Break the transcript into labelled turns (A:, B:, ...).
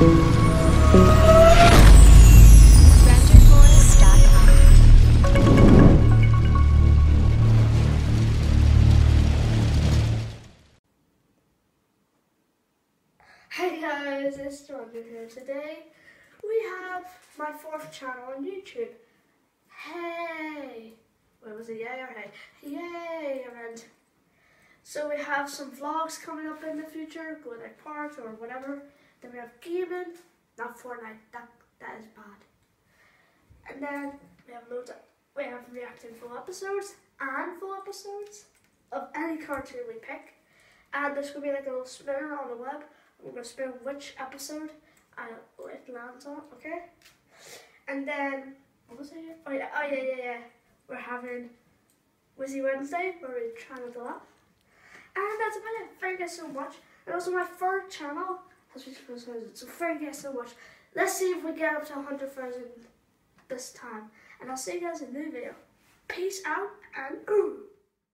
A: Hey guys, it's JohnJoe here. Today we have my fourth channel on YouTube. Hey! Where was it? Yay or hey? Yay! Event. So we have some vlogs coming up in the future, going like parks or whatever. Then we have gaming, not Fortnite, that that is bad. And then we have loads of we have reacting full episodes and full episodes of any cartoon we pick. And there's gonna be like a little spinner on the web. I'm gonna spin which episode uh, it lands on, okay? And then what was it? Oh yeah, oh yeah, yeah, yeah. We're having Wizzy Wednesday where we're trying to laugh. And that's about it. Thank you guys so much. And also my third channel has reached 1,000. So thank you guys so much. Let's see if we get up to 100,000 this time. And I'll see you guys in the new video. Peace out and ooh.